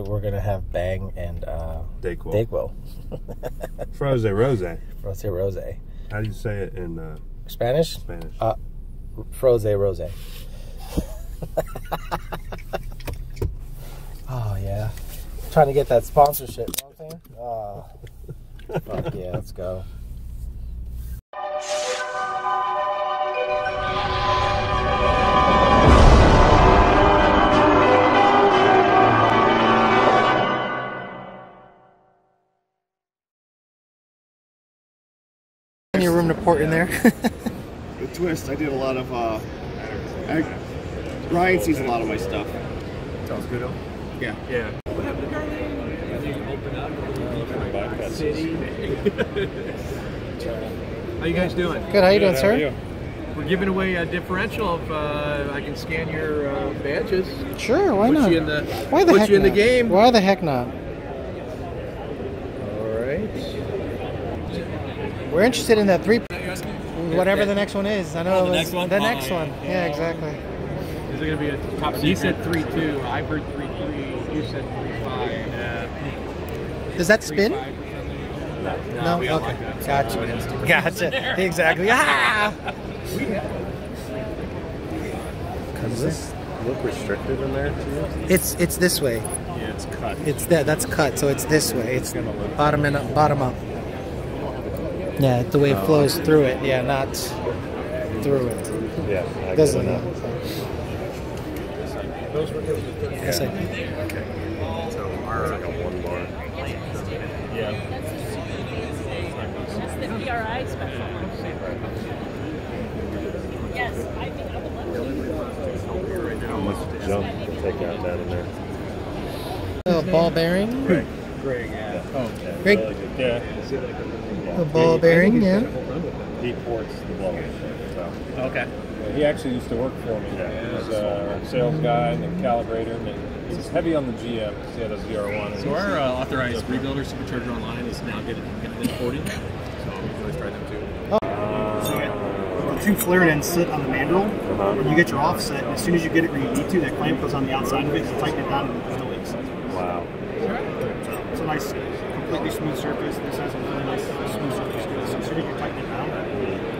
we're gonna have Bang and uh, Dayquil. Dayquil. Froze Rose. Rose Rose. How do you say it in uh, Spanish? Spanish? Uh, Froze Rose. oh yeah. Trying to get that sponsorship, you know I'm? Oh. Fuck yeah, let's go. In your room to port in there. The twist, I did a lot of. Uh, I, Ryan sees a lot of my stuff. Sounds good. Yeah. Yeah. How you guys doing? Good, how you doing, sir? We're giving away a differential of uh, I can scan your uh, badges. Sure, why put not? You in the, Why the put heck you in the game. Why the heck not? All right. We're interested in that three. Whatever the next one is. I know Oh, it the was next one? the Oh, next yeah. one. Yeah, exactly. Is it going to be a top? You said three two. I heard three three. You said three five. Does that Three spin? five or something? No. we okay. like that. Gotcha. Gotcha. Exactly. Ah! Does this look restricted in there too? It's it's this way. Yeah, it's cut. It's that that's cut, so it's this way. It's bottom and up, bottom up. Yeah, the way it oh. flows through it. Yeah, not through it. Yeah. I Doesn't. get it now. Yes, I- So ours like a one bar. Yeah. That's the PRI special one. Yes, I think I would love to. How much jump to take out down in there? A ball bearing. Greg, Greg. yeah. Oh, yeah. Greg. Really good. Yeah. A ball bearing. Yeah. He ports the blower. So. Okay. He actually used to work for me. He was a sales guy and a calibrator, and he's heavy on the GM because he had a ZR1. So our uh, authorized rebuilder supercharger online is now getting getting imported. So we can always try them too. So you the two flared ends sit on the mandrel, and you get your offset, and as soon as you get it where you need to, that clamp goes on the outside of it, you tighten it down, and there's no leaks. Wow. So it's a nice, completely smooth surface. This has a really nice smooth surface to it. So as soon as you tighten it down,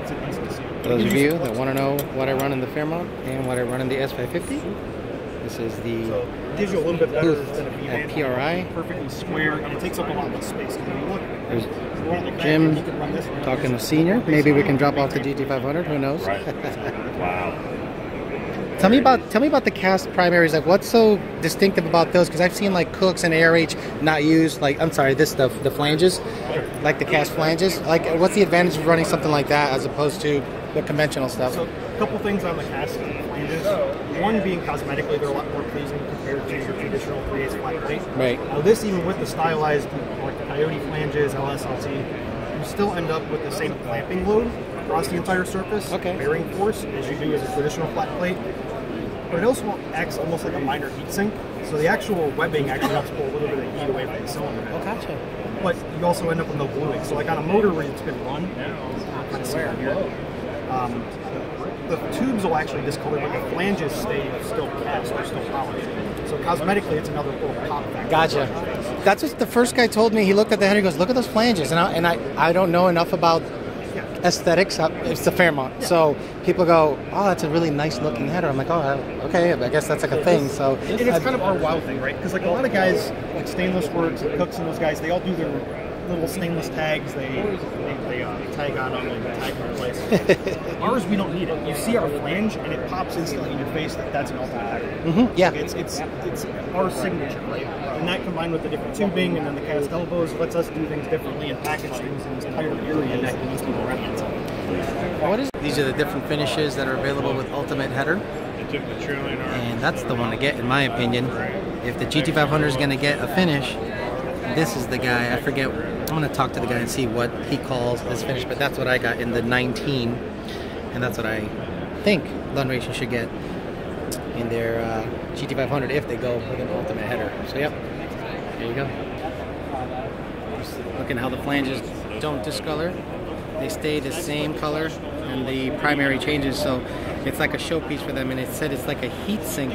it's an instant seal. For those of you that want to know what I run in the Fairmont and what I run in the S550, this is the gives you a little bit better than a at PRI. Perfectly square, and it takes up a lot less space. 'Cause when you look, There's if you want like that, Jim you can run this one. talking to senior. Maybe we can drop off the GT500. Who knows? Right. wow. Tell me about tell me about the cast primaries. Like, what's so distinctive about those? Because I've seen like Kooks and ARH not used. Like, I'm sorry, this stuff, the flanges, like the cast flanges. Like, what's the advantage of running something like that as opposed to the conventional stuff? So, a couple things on the casting flanges. One being cosmetically, they're a lot more pleasing compared to your traditional 3 8 flat plate. Right. Now, this, even with the stylized, like the Coyote flanges, LSLT, you still end up with the same clamping load across the entire surface, Okay. bearing force, as you do as a traditional flat plate. But it also acts almost like a minor heat sink. So the actual webbing actually helps pull a little bit of heat away from the cylinder. Oh, gotcha. But you also end up with no bluing. So like on a motor where it's been run, kind of see it here. Um, the tubes will actually discolor, but the flanges stay still cast, they're still polished. So cosmetically, it's another little pop factor. Gotcha. That's what the first guy told me. He looked at the header. He goes, "Look at those flanges," and I and I, I don't know enough about Yeah. aesthetics. It's the Fairmont, so people go, "Oh, that's a really nice looking header." I'm like, "Oh, okay. I guess that's like a thing." So And it's kind of our wow thing, right? Because like a lot of guys, like Stainless Works and Kooks and those guys, they all do their little stainless tags. They they, they uh, tag on them and tag in place. Ours, we don't need it. You see our flange, and it pops instantly in your face that that's an ultimate header. Mhm, yeah. It's it's it's our signature, right? And that combined with the different tubing and then the cast elbows lets us do things differently and package things in this entire areas that most people recognize. What is? These are the different finishes that are available with Ultimate Header, and that's the one to get, in my opinion. If the GT500 is going to get a finish, this is the guy. I forget. I'm to talk to the guy and see what he calls his finish, but that's what I got in the 19, and that's what I think Lund Racing should get in their uh, GT500 if they go with an Ultimate Header. So, yep, there you go. Looking how the flanges don't discolor. They stay the same color and the primary changes. So it's like a showpiece for them. And it said it's like a heat sink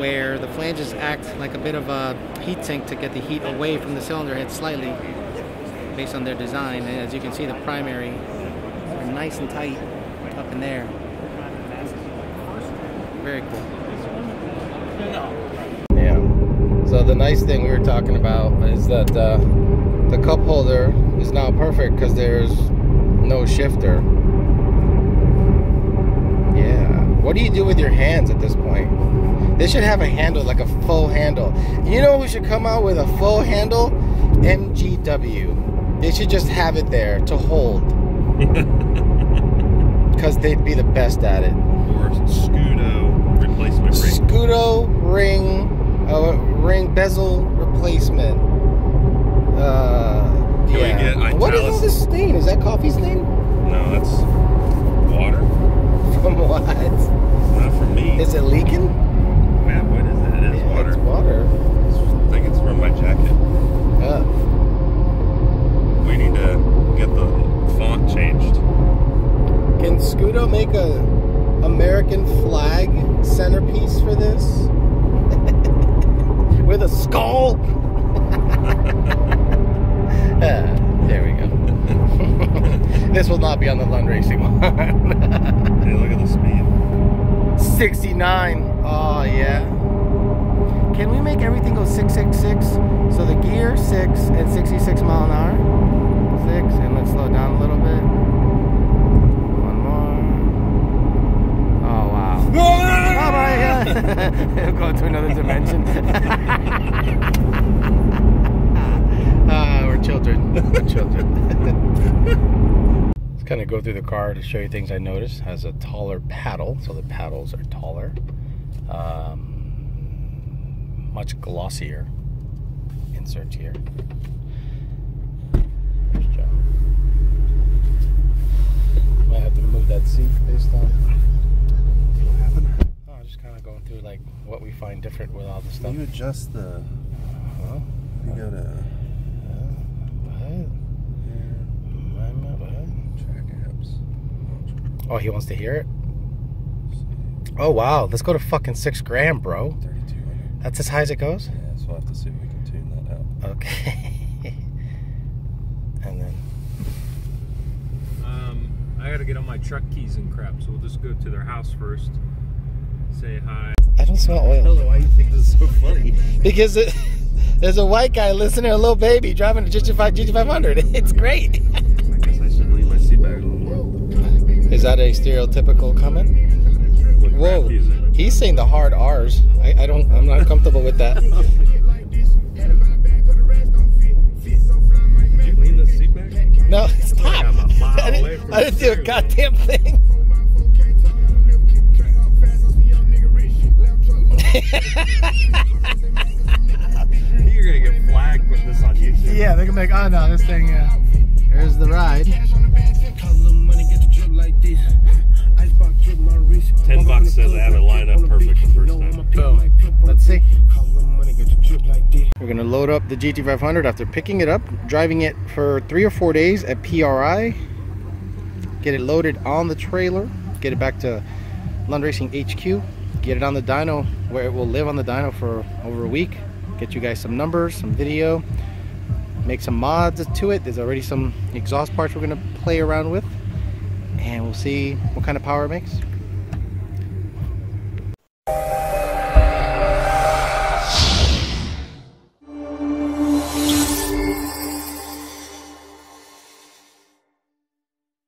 where the flanges act like a bit of a heat sink to get the heat away from the cylinder head slightly based on their design. And as you can see, the primary are nice and tight up in there. Very cool. Yeah. So the nice thing we were talking about is that uh, the cup holder is now perfect because there's no shifter. Yeah. What do you do with your hands at this point? They should have a handle, like a full handle. You know who should come out with a full handle? MGW. They should just have it there to hold. Because they'd be the best at it. Or Scudo replacement ring. Scudo ring, uh, ring bezel replacement. Uh, Can yeah. what is all this stain? Is that coffee stain? No, that's water. From what? Not from me. Is it leaking? Man, what is it? It is Yeah, water. It's water. I think it's from my jacket. Uh, We need to get the font changed. can Scudo make a American flag centerpiece for this? With a skull? Ah, there we go. this will not be on the Lund Racing one. Hey, look at the speed. 69. Oh, yeah. Can we make everything go 666? So the gear 6 and 66 mile an hour. 6, and let's slow down a little bit. One more. Oh, wow. Oh, my God. go to another dimension. ah, we're children. We're children. Let's kind of go through the car to show you things I noticed. Has a taller paddle, so the paddles are taller. Um, much glossier. Insert here. Might have to move that seat based on. Oh, just kind of going through like what we find different with all the stuff. You adjust the. Huh? You gotta What? What? track apps. Oh, he wants to hear it? Oh, wow. Let's go to fucking six grand, bro. 3200. That's as high as it goes? Yeah, so we'll have to see if we can tune that out. Okay. and then, Um, I gotta get all my truck keys and crap, so we'll just go to their house first. Say hi. I don't smell oil. I don't know why you think this is so funny. Because it, there's a white guy listening to a little baby driving a GT5, GT500. It's great. I guess I should leave my seat back a little more. Is that a stereotypical comment? What Whoa. Crap is it? He's saying the hard R's. I, I don't, I'm not comfortable with that. Did you lean the seat back? No, stop. I'm a mile I didn't, I didn't do a goddamn thing. You're gonna get flagged putting this on YouTube. Yeah, they can make, oh no, this thing, uh, here's the ride. Ten bucks says I have it lined up perfect the first time. Boom. Let's see. We're gonna load up the GT500 after picking it up, driving it for three or four days at PRI, get it loaded on the trailer, get it back to Lund Racing HQ, get it on the dyno where it will live on the dyno for over a week, get you guys some numbers, some video, make some mods to it. There's already some exhaust parts we're gonna play around with, and we'll see what kind of power it makes.